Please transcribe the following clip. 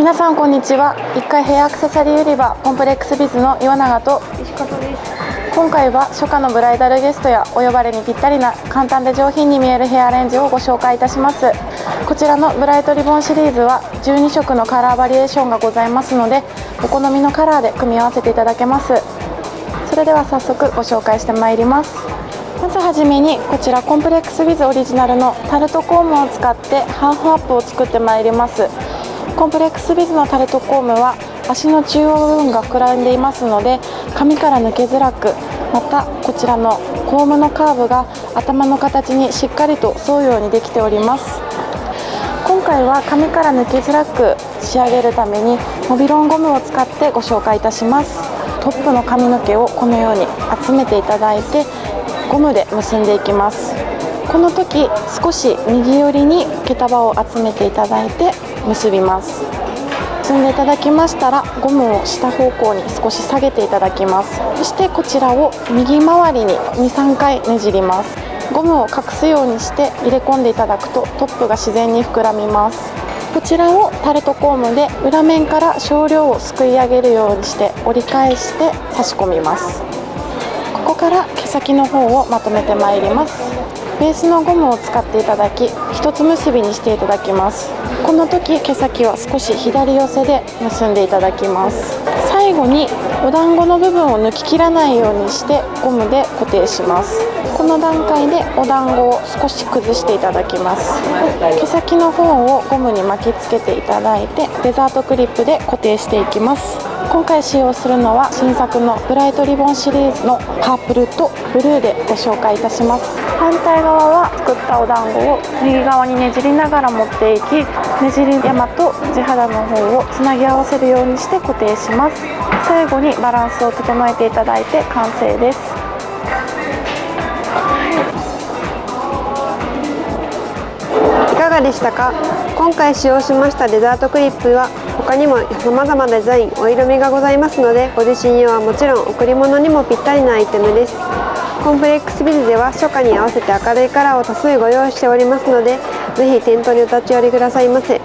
皆さんこんにちは。1階ヘアアクセサリー売り場コンプレックスビズの岩永と石方です。今回は初夏のブライダルゲストやお呼ばれにぴったりな簡単で上品に見えるヘアアレンジをご紹介いたします。こちらのブライトリボンシリーズは12色のカラーバリエーションがございますのでお好みのカラーで組み合わせていただけます。それでは早速ご紹介してまいります。まずはじめにこちらコンプレックスビズオリジナルのタルトコームを使ってハーフアップを作ってまいりますコンプレックスビズのタルトコームは足の中央部分が膨らんでいますので髪から抜けづらくまたこちらのコームのカーブが頭の形にしっかりと沿うようにできております。今回は髪から抜けづらく仕上げるためにモビロンゴムを使ってご紹介いたします。トップの髪の毛をこのように集めていただいてゴムで結んでいきます。この時少し右寄りに毛束を集めていただいて結びます。結んでいただきましたらゴムを下方向に少し下げていただきます。そしてこちらを右回りに23回ねじります。ゴムを隠すようにして入れ込んでいただくとトップが自然に膨らみます。こちらをタルトコームで裏面から少量をすくい上げるようにして折り返して差し込みます。ここから毛先の方をまとめてまいります。ベースのゴムを使っていただき一つ結びにしていただきます。この時毛先は少し左寄せで結んでいただきます。最後にお団子の部分を抜ききらないようにしてゴムで固定します。この段階でお団子を少し崩していただきます。毛先の方をゴムに巻きつけていただいてデザートクリップで固定していきます。今回使用するのは新作のブライトリボンシリーズのパープルとブルーでご紹介いたします。反対側は作ったお団子を右側にねじりながら持っていきねじり山と地肌の方をつなぎ合わせるようにして固定します。最後にバランスを整えていただいて完成です。いかがでしたか？今回使用しましたデザートクリップは他にも様々なデザインお色味がございますのでご自身にはもちろん贈り物にもぴったりなアイテムです。コンプレックスビルでは初夏に合わせて明るいカラーを多数ご用意しておりますのでぜひ店頭にお立ち寄りくださいませ。